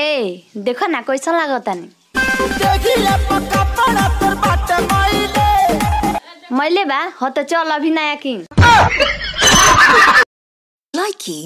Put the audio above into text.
ए देखो ना कैसा लागतानी मैले बा हो त चल अभिनय किङ लाइकी